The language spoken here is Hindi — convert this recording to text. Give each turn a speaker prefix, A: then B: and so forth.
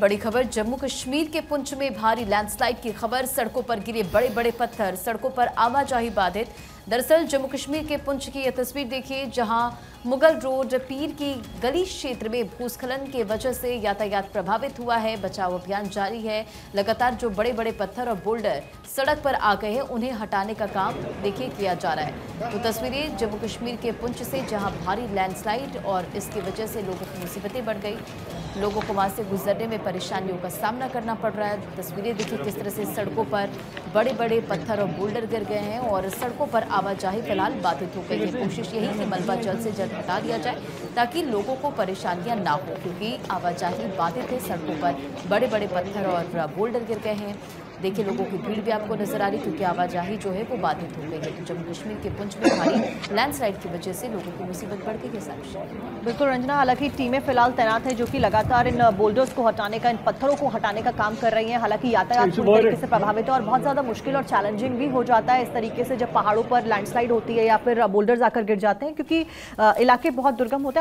A: बड़ी खबर जम्मू कश्मीर के पुंछ में भारी लैंडस्लाइड की खबर, सड़कों पर गिरे बड़े बड़े पत्थर, सड़कों पर आवाजाही बाधित। दरअसल जम्मू कश्मीर के पुंछ की यह तस्वीर देखिए, जहाँ मुगल रोड पीर की गली क्षेत्र में भूस्खलन के वजह से यातायात प्रभावित हुआ है। बचाव अभियान जारी है। लगातार जो बड़े बड़े पत्थर और बोल्डर सड़क पर आ गए हैं, उन्हें हटाने का काम देखिए किया जा रहा है। तो तस्वीरें जम्मू कश्मीर के पुंछ से, जहाँ भारी लैंडस्लाइड और इसकी वजह से लोगों की मुसीबतें बढ़ गई। लोगों को वहाँ से गुजरने में परेशानियों का सामना करना पड़ रहा है। तस्वीरें देखिए किस तरह से सड़कों पर बड़े बड़े पत्थर और बोल्डर गिर गए हैं और सड़कों पर आवाजाही फ़िलहाल बाधित हो गई है। कोशिश यही कि मलबा जल्द से जल्द हटा दिया जाए ताकि लोगों को परेशानियाँ ना हो, क्योंकि आवाजाही बाधित है। सड़कों पर बड़े बड़े पत्थर और बोल्डर गिर गए हैं। देखिए लोगों की भीड़ भी आपको नज़र आ रही क्योंकि आवाजाही जो है वो बाधित हो गई है। तो जम्मू कश्मीर के पुंछ में भारी लैंडस्लाइड की वजह से लोगों की मुसीबत बढ़ गई है साक्षी
B: बिल्कुल रंजना हालाँकि टीमें फ़िलहाल तैनात हैं जो कि लगातार इन बोल्डर्स को हटाने का इन पत्थरों को हटाने का काम कर रही हैं। हालाँकि यातायात पूरी तरीके से प्रभावित है और बहुत ज़्यादा मुश्किल और चैलेंजिंग भी हो जाता है। इस तरीके से जब पहाड़ों पर लैंडस्लाइड होती है या फिर बोल्डर्स आकर गिर जाते हैं क्योंकि इलाके बहुत दुर्गम होते हैं।